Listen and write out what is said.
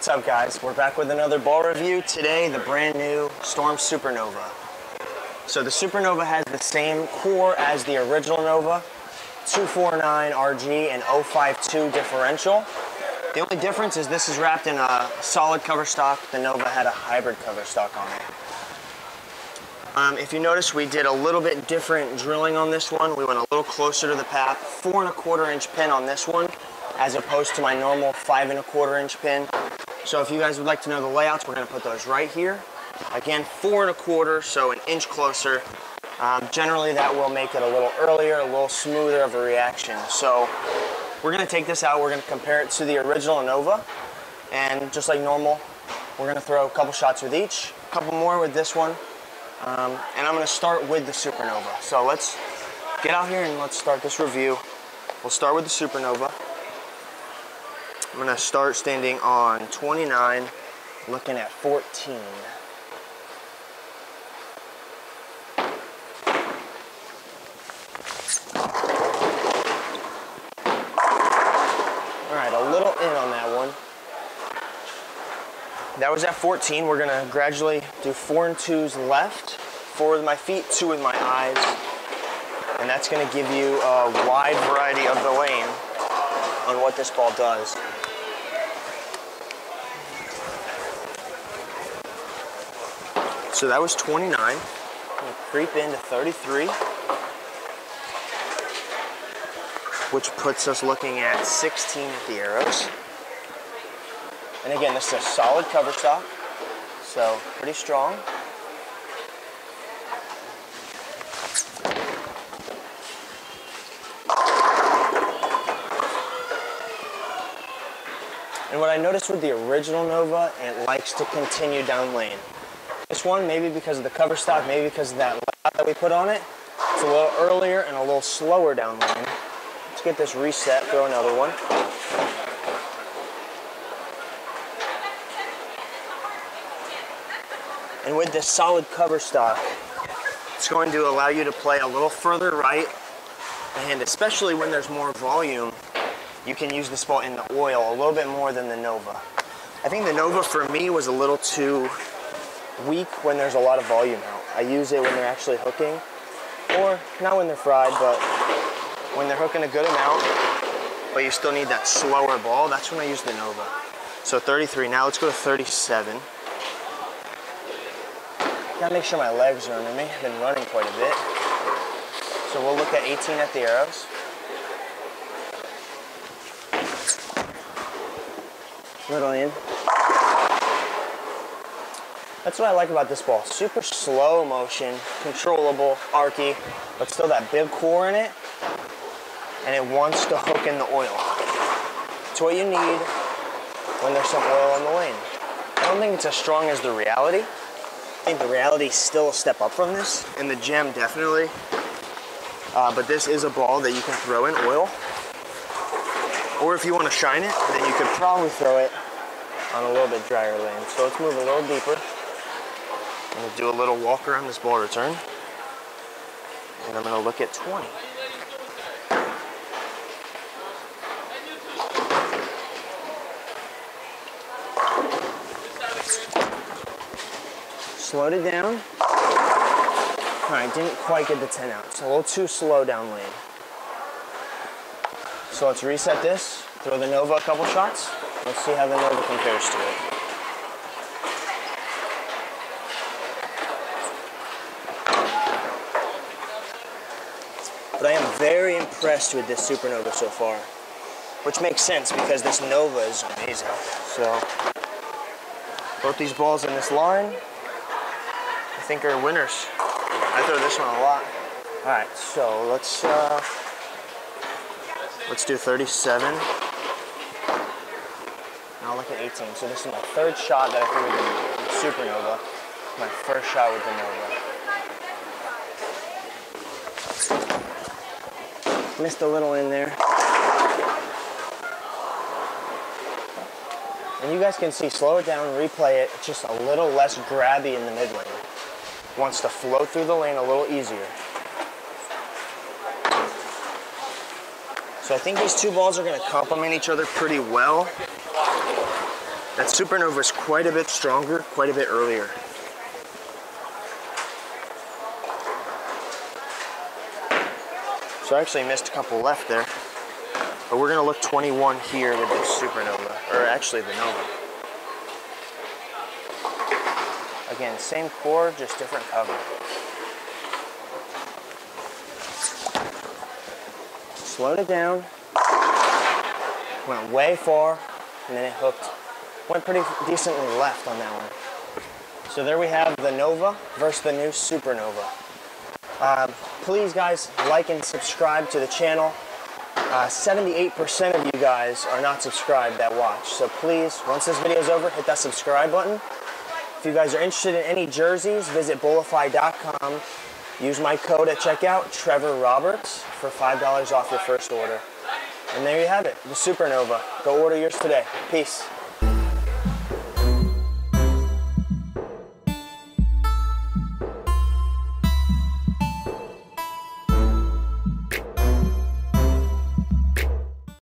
What's up guys? We're back with another ball review. Today, the brand new Storm Supernova. So the Supernova has the same core as the original Nova, 249 RG and 052 differential. The only difference is this is wrapped in a solid cover stock. The Nova had a hybrid cover stock on it. Um, if you notice, we did a little bit different drilling on this one. We went a little closer to the pap, four and a quarter inch pin on this one, as opposed to my normal five and a quarter inch pin. So if you guys would like to know the layouts, we're gonna put those right here. Again, four and a quarter, so an inch closer. Um, generally that will make it a little earlier, a little smoother of a reaction. So we're gonna take this out, we're gonna compare it to the original Nova, and just like normal, we're gonna throw a couple shots with each, a couple more with this one, um, and I'm gonna start with the Supernova. So let's get out here and let's start this review. We'll start with the Supernova. I'm gonna start standing on 29, looking at 14. All right, a little in on that one. That was at 14. We're gonna gradually do four and twos left, four with my feet, two with my eyes. And that's gonna give you a wide variety of the lane on what this ball does. So that was 29. I'm gonna creep into 33, which puts us looking at 16 at the arrows. And again, this is a solid cover stock, so pretty strong. And what I noticed with the original Nova, it likes to continue down lane. This one, maybe because of the cover stock, maybe because of that lap that we put on it, it's a little earlier and a little slower down lane. Let's get this reset, throw another one. And with this solid cover stock, it's going to allow you to play a little further right, and especially when there's more volume, you can use this ball in the oil a little bit more than the Nova. I think the Nova for me was a little too weak when there's a lot of volume out. I use it when they're actually hooking, or not when they're fried, but when they're hooking a good amount, but you still need that slower ball, that's when I use the Nova. So 33, now let's go to 37. Gotta make sure my legs are under me. I've been running quite a bit. So we'll look at 18 at the arrows. Little in. That's what I like about this ball. Super slow motion, controllable, arky, but still that big core in it, and it wants to hook in the oil. It's what you need when there's some oil on the lane. I don't think it's as strong as the reality. I think the reality is still a step up from this, and the gem definitely. Uh, but this is a ball that you can throw in oil. Or if you want to shine it, then you could probably throw it on a little bit drier lane. So let's move a little deeper. I'm gonna do a little walk around this ball return. And I'm gonna look at 20. Slowed it down. All right, didn't quite get the 10 out. It's a little too slow down lane. So let's reset this, throw the Nova a couple shots. Let's see how the Nova compares to it. But I am very impressed with this Supernova so far, which makes sense because this Nova is amazing. So, both these balls in this line, I think are winners. I throw this one a lot. All right, so let's uh, let's do 37. Now look at 18. So this is my third shot that I threw with the Supernova. My first shot with the Nova. Missed a little in there. And you guys can see, slow it down, replay it, it's just a little less grabby in the mid lane. Wants to flow through the lane a little easier. So I think these two balls are gonna complement each other pretty well. That Supernova is quite a bit stronger, quite a bit earlier. So I actually missed a couple left there. But we're gonna look 21 here with the Supernova, or actually the Nova. Again, same core, just different cover. Slowed it down, went way far, and then it hooked. Went pretty decently left on that one. So there we have the Nova versus the new Supernova. Um, please guys, like and subscribe to the channel. 78% uh, of you guys are not subscribed that watch. So please, once this video is over, hit that subscribe button. If you guys are interested in any jerseys, visit Bowlifi.com. Use my code at checkout, Trevor Roberts, for $5 off your first order. And there you have it, the Supernova. Go order yours today. Peace.